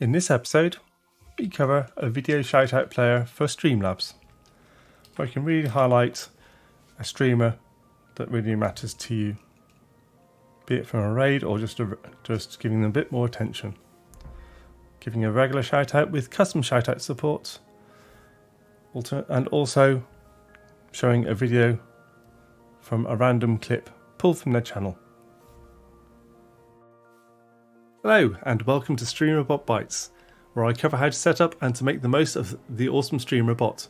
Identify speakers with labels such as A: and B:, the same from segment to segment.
A: In this episode, we cover a video shoutout player for Streamlabs, where you can really highlight a streamer that really matters to you, be it from a raid or just a, just giving them a bit more attention. Giving a regular shoutout with custom shoutout support, and also showing a video from a random clip pulled from their channel. Hello, and welcome to StreamerBot Bytes, where I cover how to set up and to make the most of the awesome Streamer bot.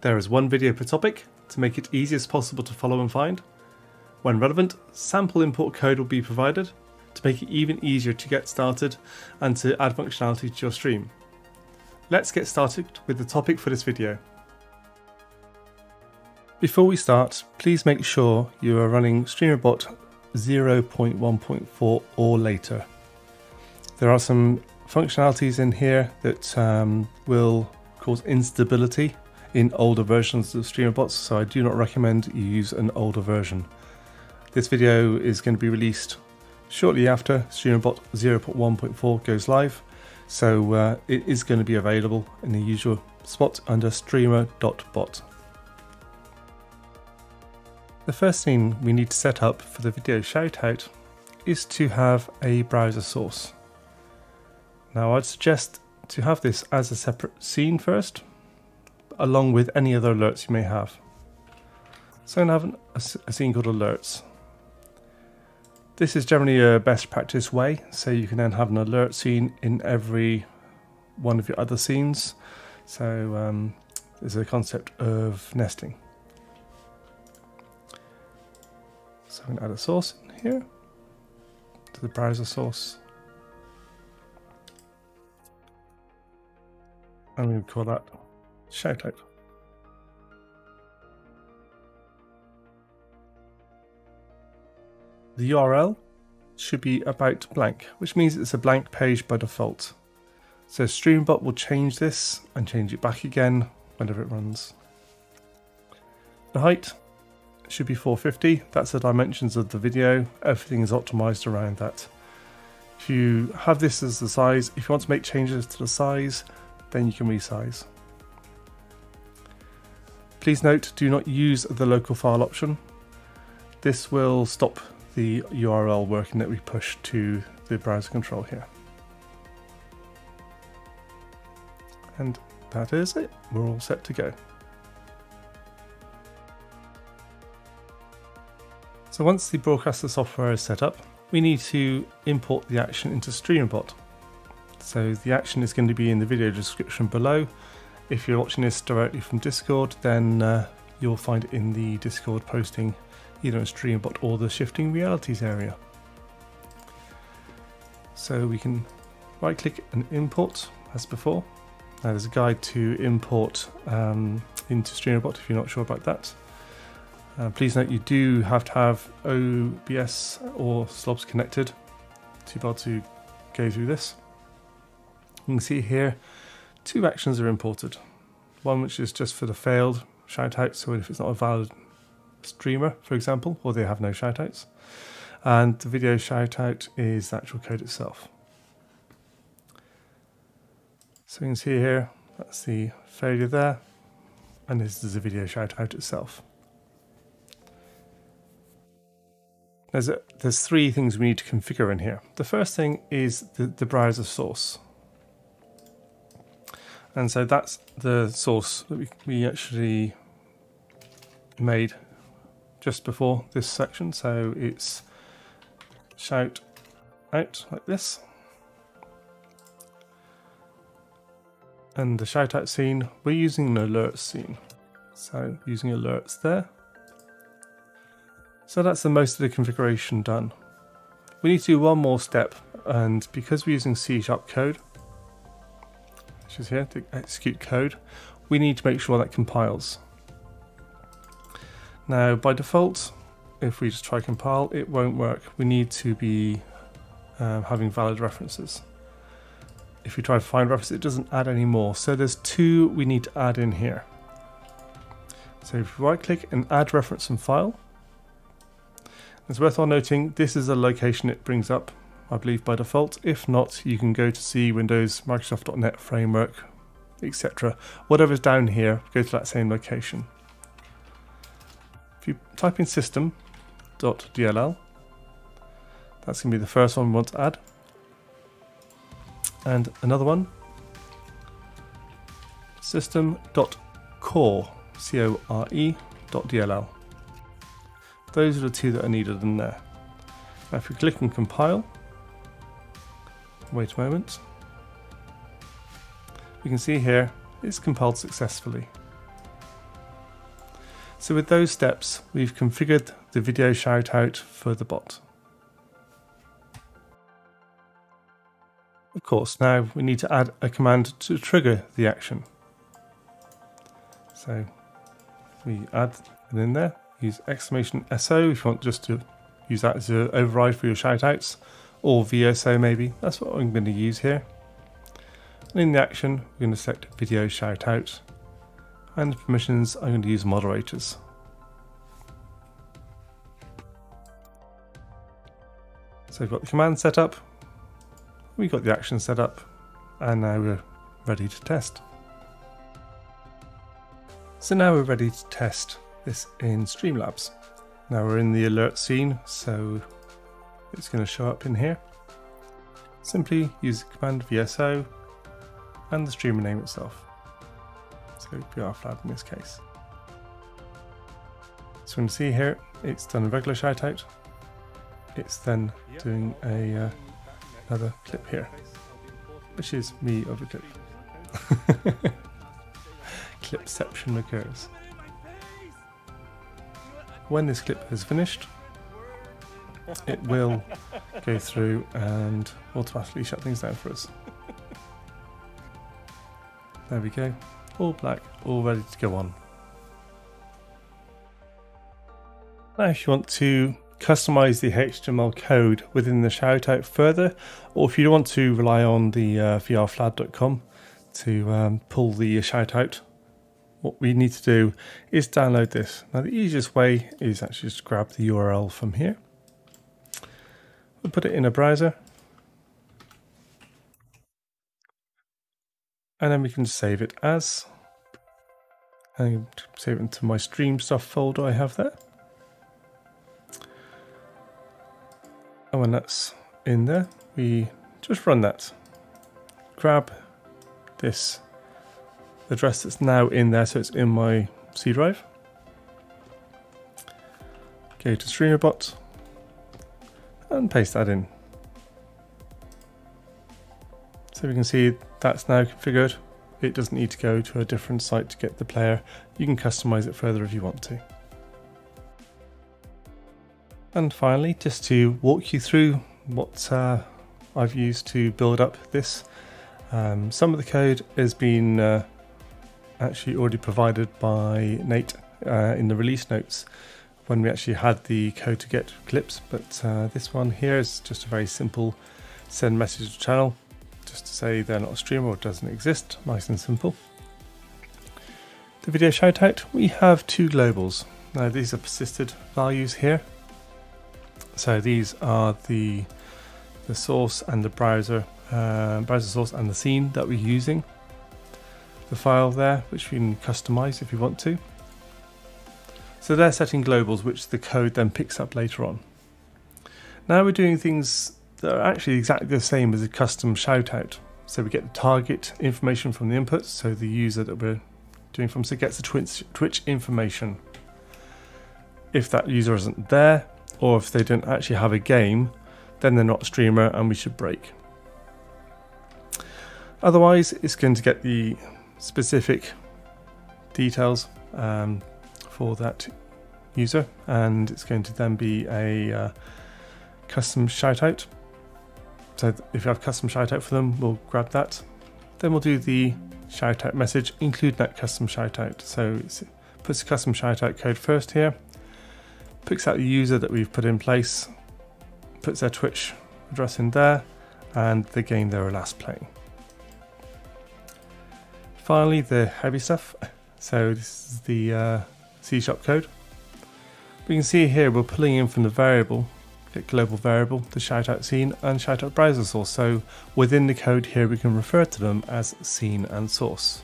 A: There is one video per topic to make it easy as possible to follow and find. When relevant, sample import code will be provided to make it even easier to get started and to add functionality to your stream. Let's get started with the topic for this video. Before we start, please make sure you are running StreamerBot 0.1.4 or later. There are some functionalities in here that um, will cause instability in older versions of StreamerBots, so I do not recommend you use an older version. This video is going to be released shortly after StreamerBot 0.1.4 goes live, so uh, it is going to be available in the usual spot under streamer.bot. The first thing we need to set up for the video shoutout is to have a browser source. Now I'd suggest to have this as a separate scene first, along with any other alerts you may have. So I'm going to have a scene called alerts. This is generally a best practice way, so you can then have an alert scene in every one of your other scenes. So um, there's a concept of nesting. So I'm going to add a source in here to the browser source. I'm going to call that shoutout. The URL should be about blank, which means it's a blank page by default. So StreamerBot will change this and change it back again whenever it runs. The height should be 450. That's the dimensions of the video. Everything is optimized around that. If you have this as the size, if you want to make changes to the size, then you can resize. Please note, do not use the local file option. This will stop the URL working that we push to the browser control here. And that is it. We're all set to go. So once the broadcaster software is set up, we need to import the action into StreamerBot. So the action is going to be in the video description below. If you're watching this directly from Discord, then uh, you'll find it in the Discord posting either in StreamerBot or the Shifting Realities area. So we can right click and import as before. Now there's a guide to import um, into StreamerBot if you're not sure about that. Uh, please note you do have to have OBS or Slobs connected to be able to go through this. You can see here two actions are imported. One which is just for the failed shoutout, so if it's not a valid streamer, for example, or they have no shoutouts. And the video shoutout is the actual code itself. So you can see here, that's the failure there, and this is the video shoutout itself. There's, a, there's three things we need to configure in here. The first thing is the, the browser source. And so that's the source that we, we actually made just before this section. So it's shout out like this. And the shout out scene, we're using an alert scene. So using alerts there. So that's the most of the configuration done. We need to do one more step and because we're using C sharp code, which is here to execute code, we need to make sure that compiles. Now by default, if we just try compile, it won't work. We need to be um, having valid references. If we try to find references, it doesn't add any more. So there's two we need to add in here. So if you right click and add reference and file, it's worthwhile noting this is a location it brings up I believe by default. If not, you can go to see Windows, Microsoft.NET Framework, etc. Whatever's down here, go to that same location. If you type in system.dll, that's going to be the first one we want to add. And another one, system.core, C-O-R-E, .dll. Those are the two that are needed in there. Now if we click and compile, wait a moment, we can see here it's compiled successfully. So with those steps, we've configured the video shoutout for the bot. Of course, now we need to add a command to trigger the action. So we add it in there, use exclamation SO if you want just to use that as an override for your shoutouts, or VSO maybe, that's what I'm going to use here. And in the action, we're going to select video shoutout, and the permissions, I'm going to use moderators. So we've got the command set up, we've got the action set up, and now we're ready to test. So now we're ready to test this in Streamlabs. Now we're in the alert scene, so it's going to show up in here. Simply use command VSO and the streamer name itself. So VRFlad in this case. So you can see here, it's done a regular shoutout. It's then doing a uh, another clip here, which is me of a clip. clipception occurs. When this clip is finished, it will go through and automatically shut things down for us. There we go, all black, all ready to go on. Now if you want to customize the HTML code within the shoutout further, or if you want to rely on the uh, vrflad.com to um, pull the shoutout what we need to do is download this. Now the easiest way is actually just grab the URL from here. We'll put it in a browser. And then we can save it as. And save it into my stream stuff folder I have there. And when that's in there, we just run that. Grab this address that's now in there, so it's in my C drive. Go to StreamerBot and paste that in. So we can see that's now configured. It doesn't need to go to a different site to get the player. You can customize it further if you want to. And finally, just to walk you through what uh, I've used to build up this. Um, some of the code has been uh, actually already provided by Nate uh, in the release notes when we actually had the code to get clips. But uh, this one here is just a very simple send message to channel, just to say they're not a streamer or doesn't exist, nice and simple. The video shoutout, we have two globals. Now these are persisted values here. So these are the the source and the browser, uh, browser source and the scene that we're using the file there, which you can customize if you want to. So they're setting globals, which the code then picks up later on. Now we're doing things that are actually exactly the same as a custom shoutout. So we get the target information from the inputs, so the user that we're doing from, so gets the Twitch, Twitch information. If that user isn't there, or if they don't actually have a game, then they're not a streamer and we should break. Otherwise, it's going to get the specific details um, for that user and it's going to then be a uh, custom shoutout. So if you have custom shoutout for them we'll grab that. Then we'll do the shoutout message include that custom shoutout. So it puts the custom shoutout code first here picks out the user that we've put in place puts their twitch address in there and the game they were last playing Finally, the heavy stuff. So this is the uh, C Sharp code. We can see here we're pulling in from the variable get global variable, the shoutout scene, and shoutout browser source. So within the code here, we can refer to them as scene and source.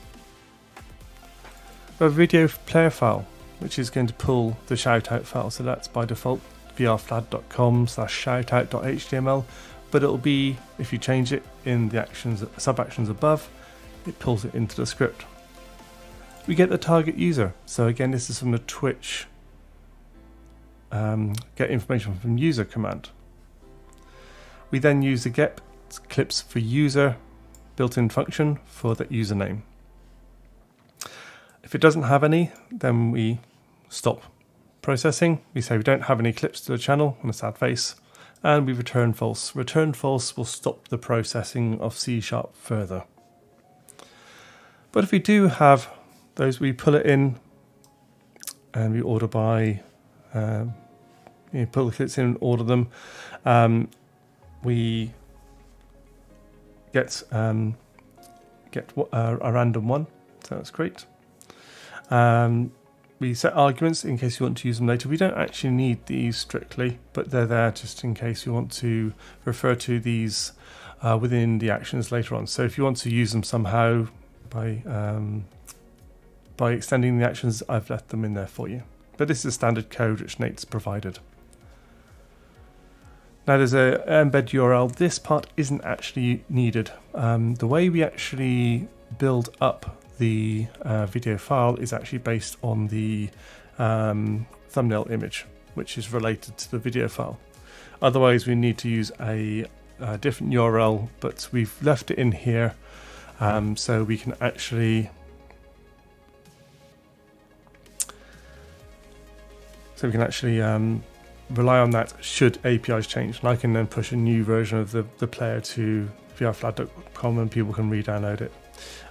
A: A video player file, which is going to pull the shoutout file. So that's by default vrflad.com slash shoutout.html, but it'll be, if you change it in the actions sub actions above, it pulls it into the script. We get the target user. So again, this is from the Twitch um, get information from user command. We then use the get clips for user built-in function for that username. If it doesn't have any, then we stop processing. We say we don't have any clips to the channel on a sad face, and we return false. Return false will stop the processing of C sharp further. But if we do have those, we pull it in and we order by um, you pull the clips in and order them. Um, we get um, get uh, a random one, so that's great. Um, we set arguments in case you want to use them later. We don't actually need these strictly, but they're there just in case you want to refer to these uh, within the actions later on. So if you want to use them somehow by um, by extending the actions, I've left them in there for you. But this is a standard code which Nate's provided. Now there's a embed URL. This part isn't actually needed. Um, the way we actually build up the uh, video file is actually based on the um, thumbnail image, which is related to the video file. Otherwise, we need to use a, a different URL, but we've left it in here um, so we can actually so we can actually um, rely on that should APIs change. And I can then push a new version of the, the player to vrflad.com and people can re-download it.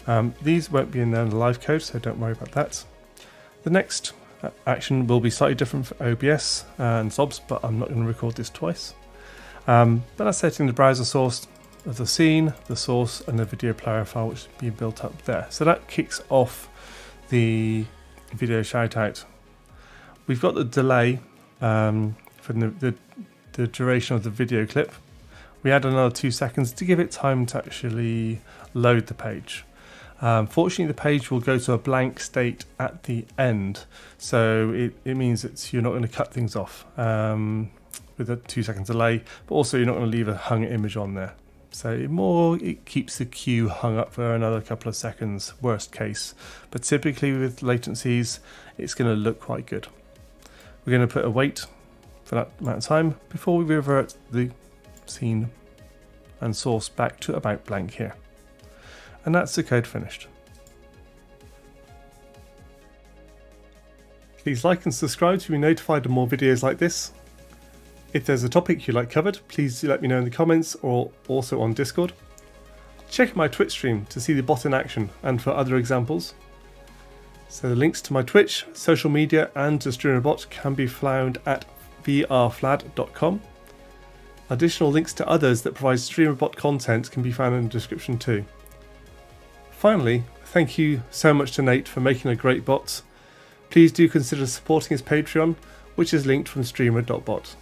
A: Um, these won't be in the live code, so don't worry about that. The next uh, action will be slightly different for OBS and Slobs, but I'm not going to record this twice. Um, but that's setting the browser source of the scene, the source, and the video player file, which is being built up there. So that kicks off the video shoutout. We've got the delay um, for the, the, the duration of the video clip. We add another two seconds to give it time to actually load the page. Um, fortunately, the page will go to a blank state at the end, so it, it means that you're not going to cut things off um, with a two second delay, but also you're not going to leave a hung image on there. So it more it keeps the queue hung up for another couple of seconds, worst case. But typically with latencies, it's going to look quite good. We're going to put a wait for that amount of time before we revert the scene and source back to about blank here. And that's the code finished. Please like and subscribe to be notified of more videos like this. If there's a topic you'd like covered, please let me know in the comments or also on Discord. Check my Twitch stream to see the bot in action and for other examples. So the links to my Twitch, social media and to StreamerBot can be found at vrflad.com. Additional links to others that provide StreamerBot content can be found in the description too. Finally, thank you so much to Nate for making a great bot. Please do consider supporting his Patreon, which is linked from streamer.bot.